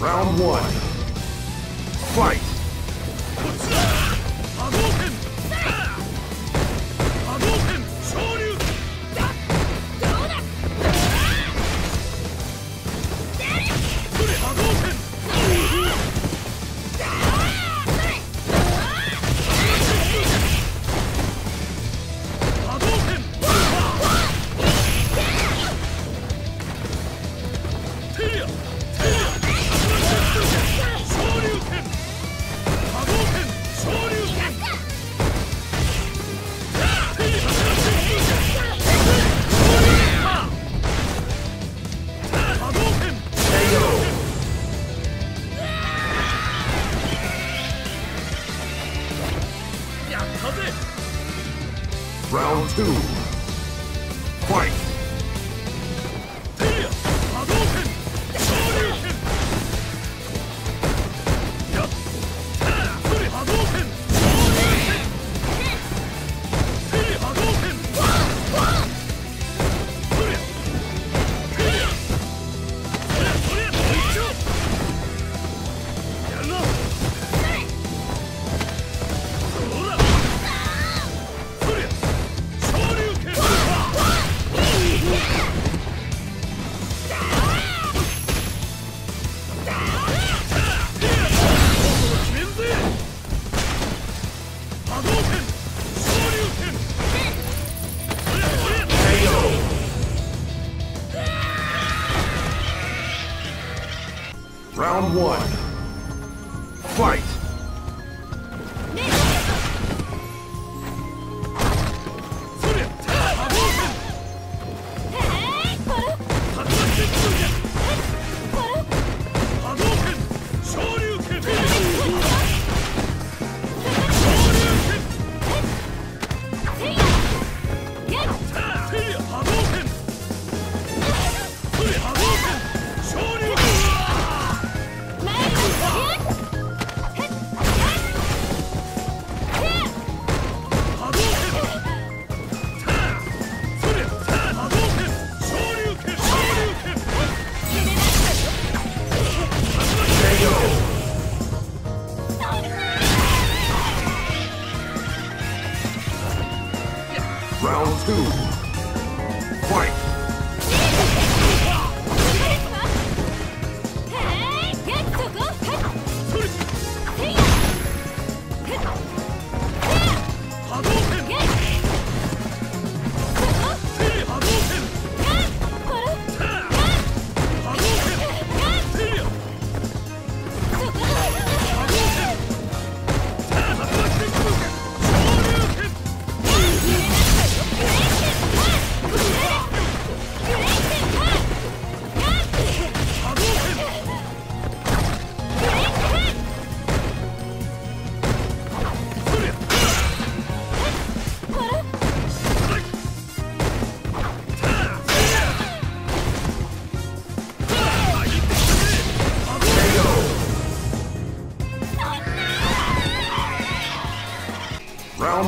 Round one. Round two. Fight! Fight!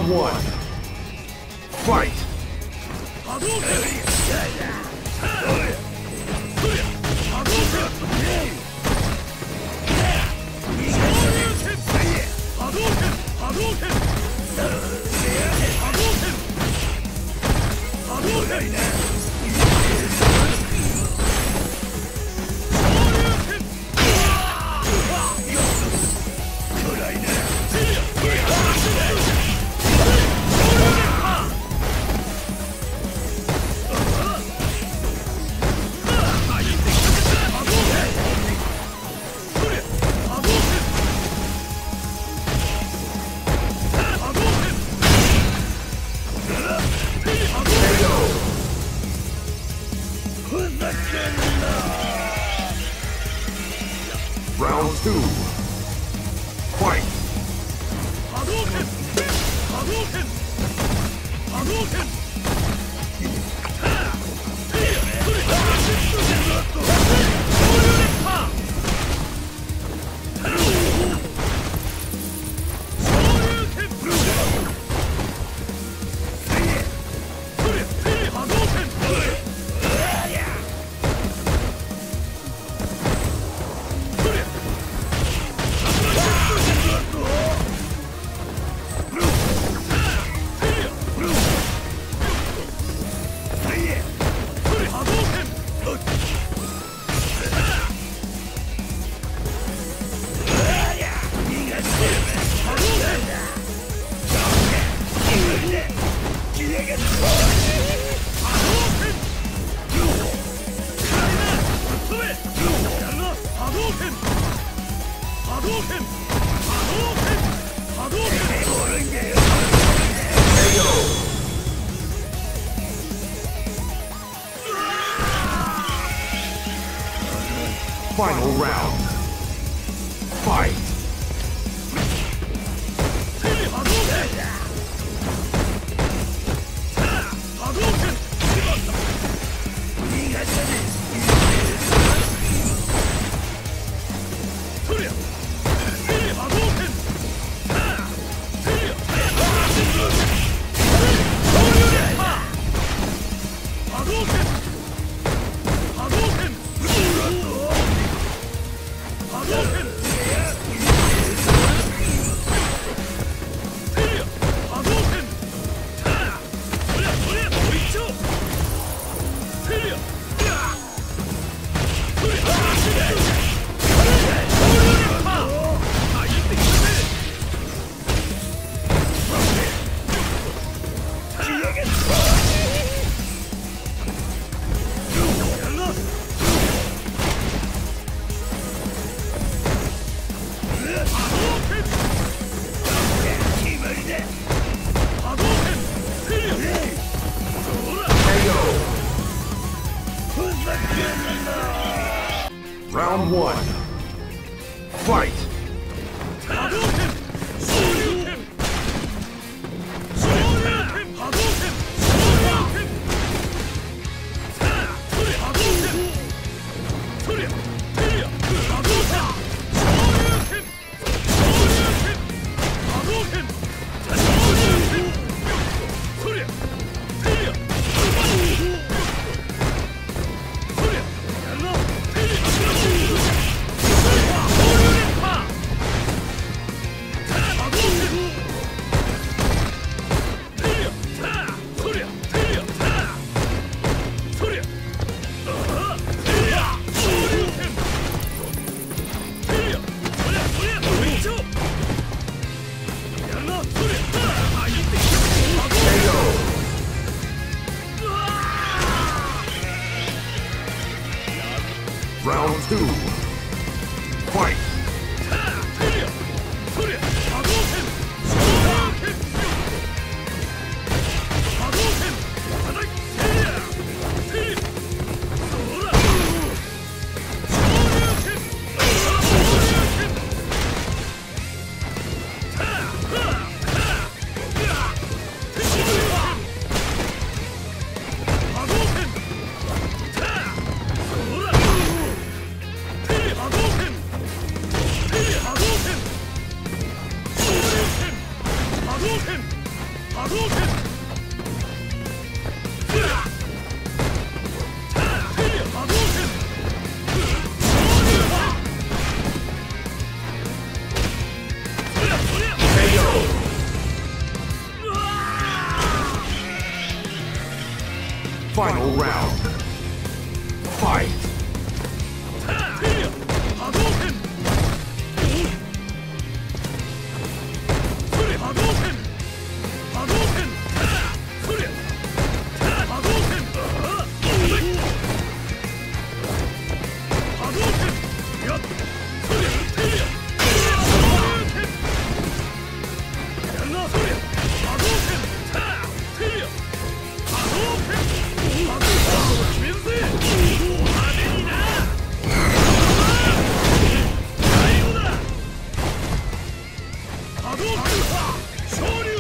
One. Two. Final round. Fight! Round one. Fight! Round two. Fight! Final round. Fight! 勝利